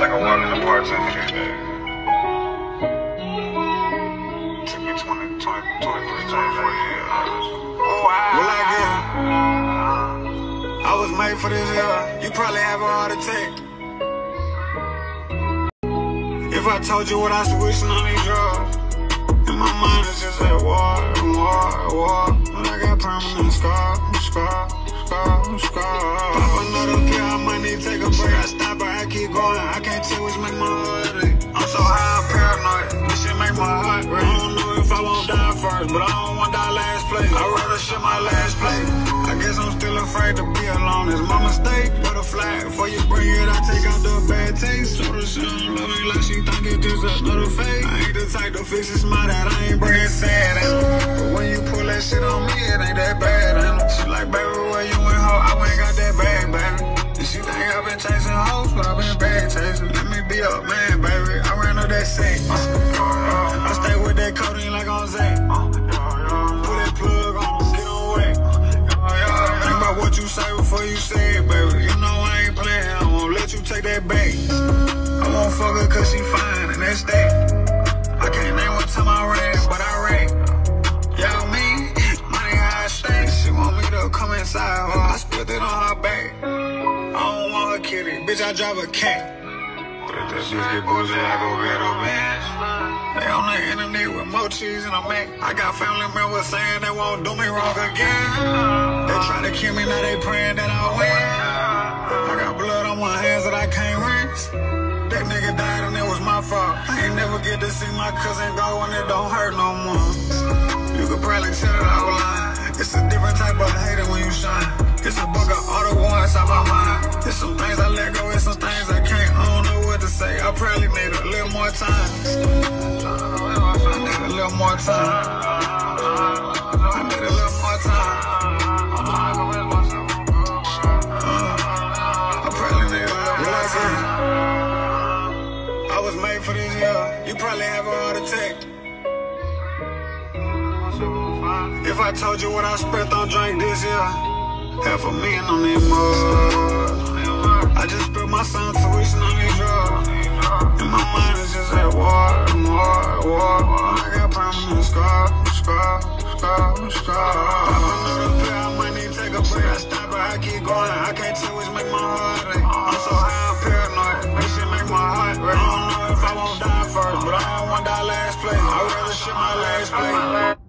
like a walk in the park type of shit. Took me 20, 20, 23, 24 years. Oh, wow. Well, I uh, I was made for this year. You probably have a heart attack. If I told you what I switching on these drugs, and my mind is just at war, war, war. And I got permanent scar, scar, scar, scar. Pop another pill, I might need to take a break. I stop, keep going. I can't tell which make my heart ache. I'm so high, I'm paranoid. This shit make my heart break. I don't know if I won't die first, but I don't want to die last place. I'd rather shit my last place. I guess I'm still afraid to be alone. It's my mistake. Butterfly, before you bring it, I take out the bad taste. So the shit love me like she think it just another fake. I ain't the type to fix it smart that I ain't bring sad. Be up, man, baby. I ran up that sack. I stay with that codeine like on Zach. Put that plug on, get on whack. Think about what you say before you say it, baby. You know I ain't playing, I won't let you take that back. I won't fuck her cause she fine, and that's that. I can't name what time I ran, but I ran. Y'all money I stay. She want me to come inside, well, I split it on her back. I don't want her kitty, bitch, I drive a cat. That bitch get bougie, I go get her bands. They on the internet with more cheese than a Mac. I got family members saying they won't do me wrong again. They try to kill me, now they praying that I win. I got blood on my hands that I can't rinse. That nigga died and it was my fault. I ain't never get to see my cousin go when it don't hurt no more. You could probably tell it I was. It's a different type of hater when you shine. It's a book of all the ones out my mind. More time. I need a little more time. I need a little more time. Uh, I was made for this year. You probably have a heart attack. If I told you what I spent on drink this year, half a million on that mug. I just spent my son tuition on these drugs. scar, scar, scar, scar. I'm money, take a break. I stop her, I keep going. I can't tell which make my heart ache. I'm so high, I'm paranoid. This shit make my heart break. I don't know if I won't die first, but I don't want to die last place. I'd rather shit my last place.